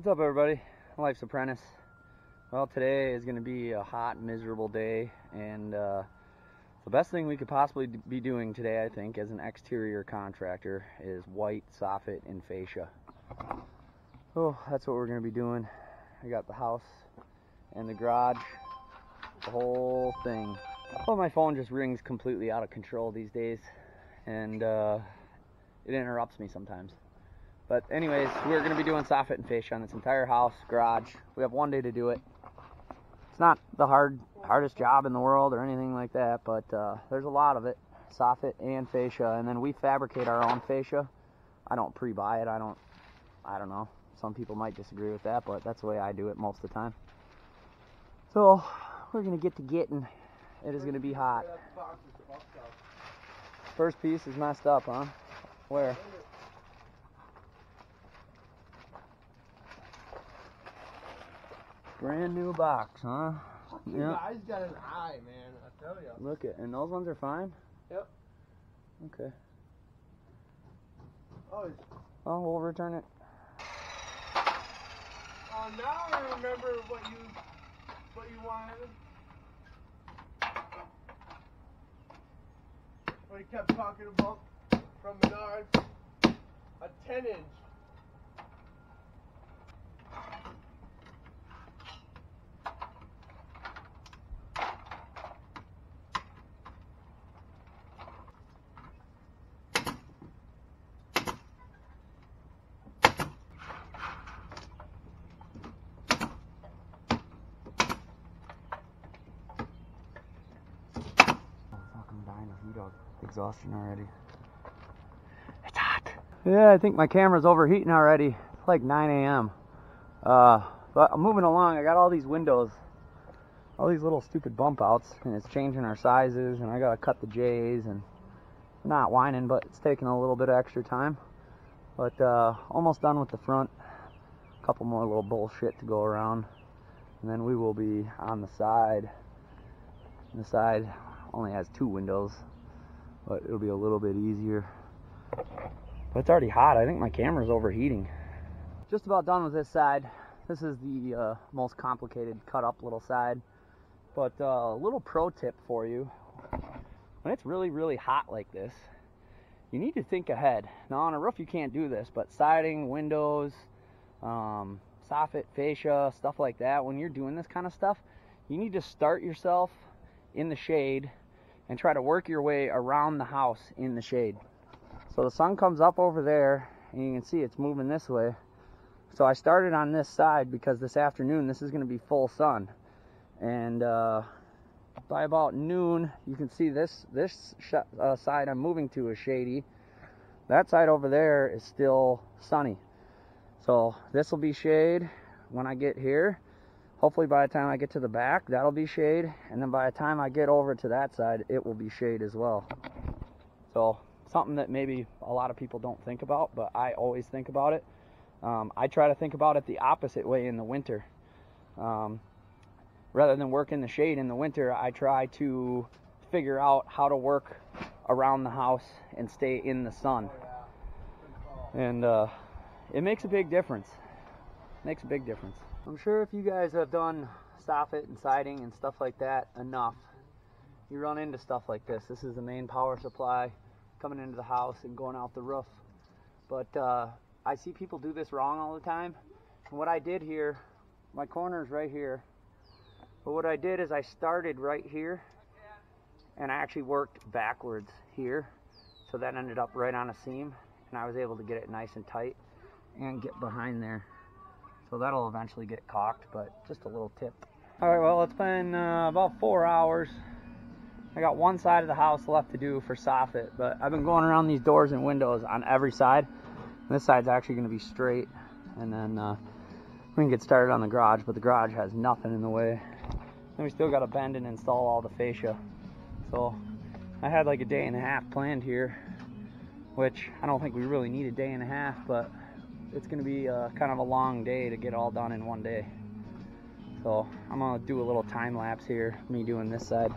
What's up everybody? Life's Apprentice. Well today is going to be a hot miserable day and uh, the best thing we could possibly be doing today I think as an exterior contractor is white soffit and fascia. Oh that's what we're going to be doing. I got the house and the garage, the whole thing. Well my phone just rings completely out of control these days and uh, it interrupts me sometimes. But anyways, we're going to be doing soffit and fascia on this entire house, garage. We have one day to do it. It's not the hard hardest job in the world or anything like that, but uh, there's a lot of it, soffit and fascia. And then we fabricate our own fascia. I don't pre-buy it. I don't, I don't know. Some people might disagree with that, but that's the way I do it most of the time. So we're going to get to getting. It is going to be hot. First piece is messed up, huh? Where? Brand new box, huh? You guys got an eye, man. I tell you. Look at, and those ones are fine. Yep. Okay. Oh, Oh, we'll return it. oh, now I remember what you what you wanted. What you kept talking about from Menards. A 10 inch. Of. Exhaustion already. It's hot. Yeah, I think my camera's overheating already. It's like 9 a.m. Uh, but I'm moving along. I got all these windows, all these little stupid bump outs, and it's changing our sizes, and I gotta cut the J's, and not whining, but it's taking a little bit of extra time. But uh, almost done with the front. A couple more little bullshit to go around, and then we will be on the side. The side only has two windows, but it'll be a little bit easier. But it's already hot. I think my camera's overheating. Just about done with this side. This is the uh, most complicated cut up little side. But uh, a little pro tip for you. When it's really, really hot like this, you need to think ahead. Now on a roof you can't do this, but siding, windows, um, soffit, fascia, stuff like that, when you're doing this kind of stuff, you need to start yourself in the shade and try to work your way around the house in the shade. So the sun comes up over there and you can see it's moving this way. So I started on this side because this afternoon this is going to be full sun. And uh, by about noon you can see this this uh, side I'm moving to is shady. That side over there is still sunny. So this will be shade when I get here. Hopefully by the time I get to the back, that'll be shade. And then by the time I get over to that side, it will be shade as well. So something that maybe a lot of people don't think about, but I always think about it. Um, I try to think about it the opposite way in the winter. Um, rather than work in the shade in the winter, I try to figure out how to work around the house and stay in the sun. And uh, it makes a big difference. Makes a big difference. I'm sure if you guys have done soffit and siding and stuff like that enough, you run into stuff like this. This is the main power supply coming into the house and going out the roof. But uh, I see people do this wrong all the time. And what I did here, my corner is right here. But what I did is I started right here and I actually worked backwards here. So that ended up right on a seam and I was able to get it nice and tight and get behind there. So that'll eventually get caulked, but just a little tip. All right, well, it's been uh, about four hours. I got one side of the house left to do for soffit, but I've been going around these doors and windows on every side. And this side's actually going to be straight, and then uh, we can get started on the garage, but the garage has nothing in the way. Then we still got to bend and install all the fascia. So I had like a day and a half planned here, which I don't think we really need a day and a half, but it's to be uh, kind of a long day to get all done in one day. So I'm to do a little time lapse here, me doing this side.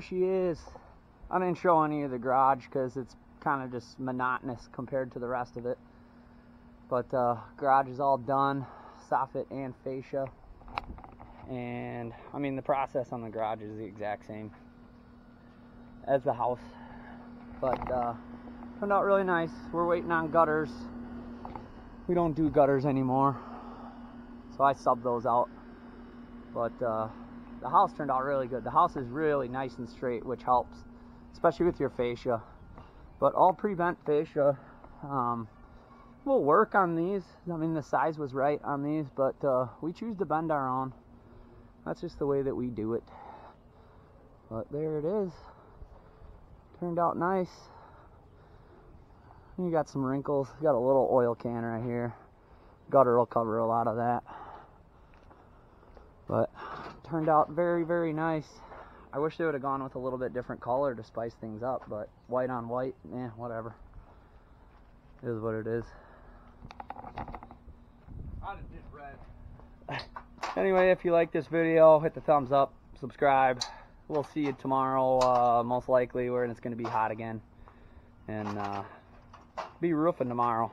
She is. I didn't show any of the garage because it's kind of just monotonous compared to the rest of it. But uh, garage is all done, soffit and fascia. And I mean the process on the garage is the exact same as the house. But uh, turned out really nice. We're waiting on gutters. We don't do gutters anymore. So I subbed those out. But uh, the house turned out really good. The house is really nice and straight, which helps, especially with your fascia. But all pre-bent fascia um, will work on these. I mean, the size was right on these, but uh, we choose to bend our own. That's just the way that we do it. But there it is. Turned out nice. You got some wrinkles. Got a little oil can right here. Gutter will cover a lot of that. But turned out very, very nice. I wish they would have gone with a little bit different color to spice things up, but white on white, eh, whatever. It is what it is. I just did red. Anyway, if you like this video, hit the thumbs up, subscribe. We'll see you tomorrow, uh, most likely, when it's going to be hot again. And uh, be roofing tomorrow.